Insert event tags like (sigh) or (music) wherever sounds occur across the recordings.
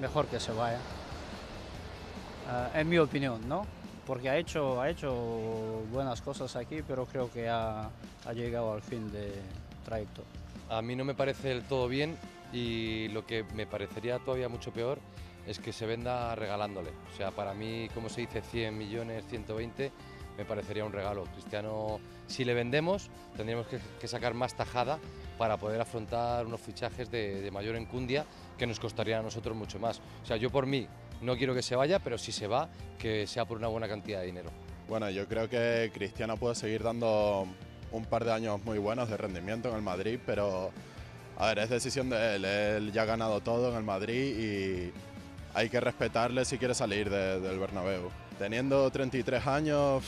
mejor que se vaya. Eh, en mi opinión, ¿no? Porque ha hecho, ha hecho buenas cosas aquí, pero creo que ha, ha llegado al fin de trayecto. A mí no me parece del todo bien y lo que me parecería todavía mucho peor es que se venda regalándole. O sea, para mí, como se dice, 100 millones, 120, me parecería un regalo. Cristiano, si le vendemos, tendríamos que, sacar más tajada para poder afrontar unos fichajes de, de, mayor encundia que nos costaría a nosotros mucho más. O sea, yo por mí no quiero que se vaya, pero si se va, que sea por una buena cantidad de dinero. Bueno, yo creo que Cristiano puede seguir dando un par de años muy buenos de rendimiento en el Madrid, pero a ver, es decisión de él. Él ya ha ganado todo en el Madrid y hay que respetarle si quiere salir del Bernabéu. Teniendo 33 años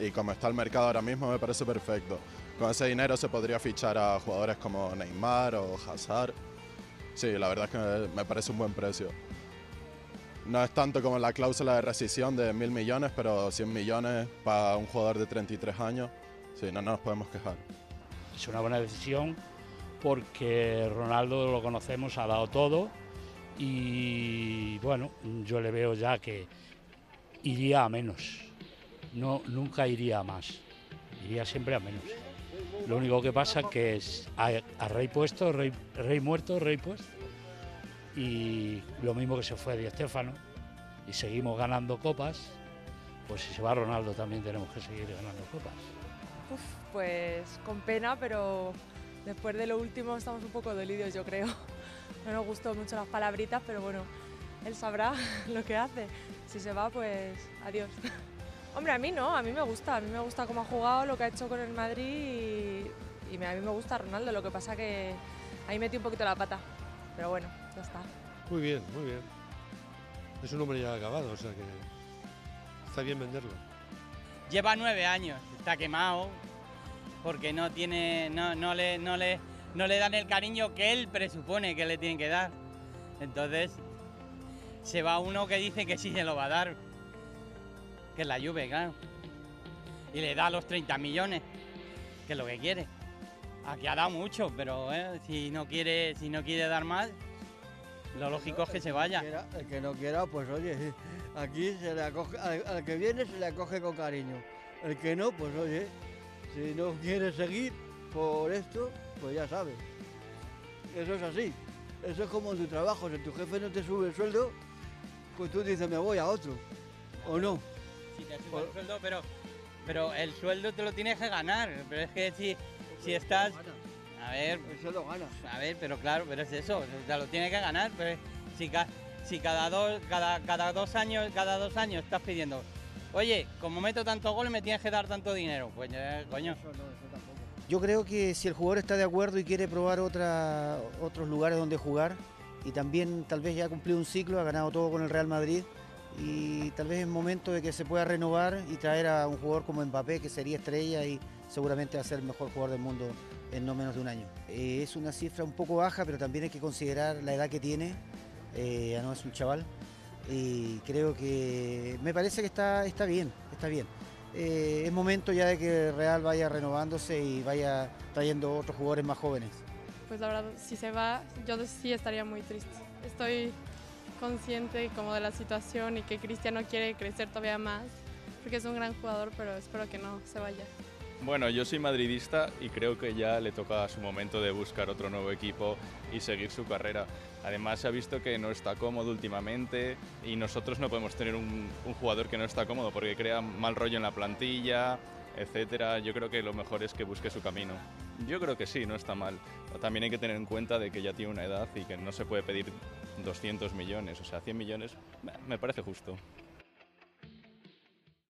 y como está el mercado ahora mismo me parece perfecto. Con ese dinero se podría fichar a jugadores como Neymar o Hazard. Sí, la verdad es que me parece un buen precio. No es tanto como la cláusula de rescisión de mil millones, pero 100 millones para un jugador de 33 años, sí, no, no nos podemos quejar. Es una buena decisión porque Ronaldo lo conocemos, ha dado todo y bueno, yo le veo ya que iría a menos, no, nunca iría a más, iría siempre a menos. Lo único que pasa que es a, rey puesto, rey, rey, muerto, rey puesto. Y lo mismo que se fue Di Stéfano y seguimos ganando copas, pues si se va Ronaldo también tenemos que seguir ganando copas. Pues con pena, pero después de lo último estamos un poco dolidos, yo creo. (laughs) No nos gustó mucho las palabritas, pero bueno, él sabrá (laughs) lo que hace. Si se va, pues adiós. (laughs) Hombre, a mí no, a mí me gusta, a mí me gusta cómo ha jugado, lo que ha hecho con el Madrid y, a mí me gusta Ronaldo, lo que pasa que ahí metí un poquito la pata, pero bueno, ya está. Muy bien, muy bien. Es un hombre ya acabado, o sea que está bien venderlo. Lleva nueve años, está quemado, porque no tiene, no, no, le, no, le, no le dan el cariño que él presupone que le tienen que dar. Entonces, se va uno que dice que sí se lo va a dar, que es la Juve, claro. Y le da los 30 millones, que es lo que quiere. Aquí ha dado mucho, pero eh, si, no quiere, si no quiere dar más, lo lógico es que se vaya. El que no quiera, pues oye, aquí se le acoge, al que viene se le acoge con cariño. El que no, pues oye, si no quiere seguir por esto, pues ya sabes. Eso es así. Eso es como en tu trabajo. Si tu jefe no te sube el sueldo, pues tú dices, me voy a otro. ¿O no? Sí, te sube el sueldo, pero, pero el sueldo te lo tienes que ganar. Pero es que si, si estás... A ver... Eso lo gana. A ver, pero claro, pero es eso. Te lo tienes que ganar. Pero si, si cada, dos, cada, cada, dos años, cada dos años estás pidiendo oye, como meto tanto gol me tienes que dar tanto dinero. Pues coño. Yo creo que si el jugador está de acuerdo y quiere probar otra, otros lugares donde jugar, y también tal vez ya ha cumplido un ciclo, ha ganado todo con el Real Madrid, y tal vez es momento de que se pueda renovar y traer a un jugador como Mbappé, que sería estrella y seguramente va a ser el mejor jugador del mundo en no menos de un año. Eh, es una cifra un poco baja, pero también hay que considerar la edad que tiene, eh, ya no es un chaval y creo que me parece que está, está bien, está bien. Eh, es momento ya de que Real vaya renovándose y vaya trayendo otros jugadores más jóvenes. Pues la verdad, si se va, yo sí estaría muy triste. Estoy consciente como de la situación y que Cristiano quiere crecer todavía más, porque es un gran jugador, pero espero que no se vaya. Bueno, yo soy madridista y creo que ya le toca su momento de buscar otro nuevo equipo y seguir su carrera. Además se ha visto que no está cómodo últimamente y nosotros no podemos tener un, jugador que no está cómodo porque crea mal rollo en la plantilla, etcétera. Yo creo que lo mejor es que busque su camino. Yo creo que sí, no está mal. También hay que tener en cuenta de que ya tiene una edad y que no se puede pedir 200 millones, o sea, 100 millones me parece justo.